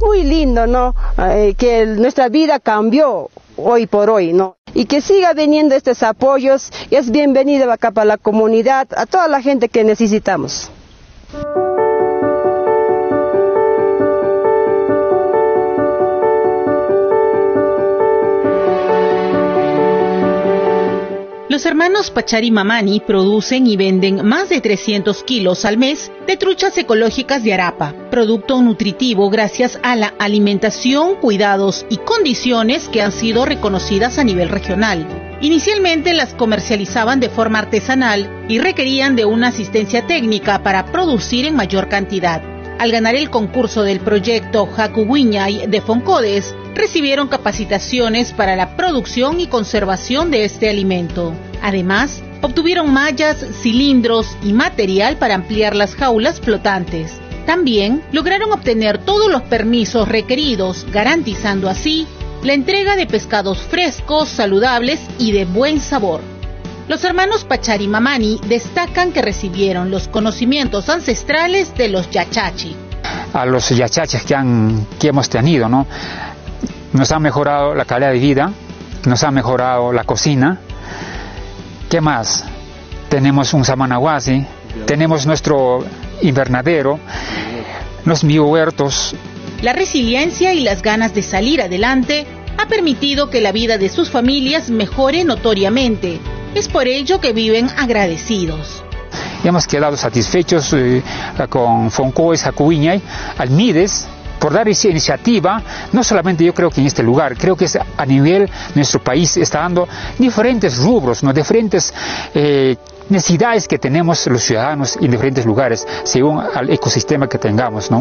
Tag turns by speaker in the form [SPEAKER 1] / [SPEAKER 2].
[SPEAKER 1] es muy lindo, ¿no? Eh, que nuestra vida cambió hoy por hoy, ¿no? Y que siga viniendo estos apoyos es bienvenido acá para la comunidad, a toda la gente que necesitamos.
[SPEAKER 2] Los hermanos Pachari Mamani producen y venden más de 300 kilos al mes de truchas ecológicas de Arapa, producto nutritivo gracias a la alimentación, cuidados y condiciones que han sido reconocidas a nivel regional. Inicialmente las comercializaban de forma artesanal y requerían de una asistencia técnica para producir en mayor cantidad. Al ganar el concurso del proyecto Jacuguiñay de Foncodes, recibieron capacitaciones para la producción y conservación de este alimento. Además, obtuvieron mallas, cilindros y material para ampliar las jaulas flotantes. También lograron obtener todos los permisos requeridos, garantizando así la entrega de pescados frescos, saludables y de buen sabor. Los hermanos Pachari Mamani destacan que recibieron los conocimientos ancestrales de los yachachi.
[SPEAKER 3] A los han, que hemos tenido, ¿no? Nos ha mejorado la calidad de vida, nos ha mejorado la cocina. ¿Qué más? Tenemos un samanahuasi, tenemos nuestro invernadero, los biohuertos.
[SPEAKER 2] La resiliencia y las ganas de salir adelante ha permitido que la vida de sus familias mejore notoriamente es por ello que viven agradecidos.
[SPEAKER 3] hemos quedado satisfechos eh, con Foncoes, Acuiñay, Almides, por dar esa iniciativa, no solamente yo creo que en este lugar, creo que es a nivel nuestro país está dando diferentes rubros, ¿no? diferentes eh, necesidades que tenemos los ciudadanos en diferentes lugares, según el ecosistema que tengamos. ¿no?